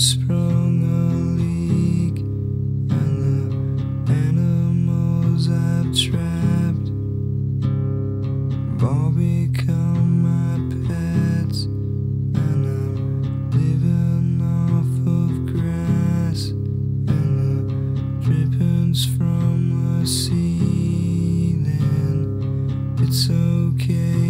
sprung a leak, and the animals I've trapped have all become my pets, and I'm living off of grass and the drippings from the ceiling. It's okay.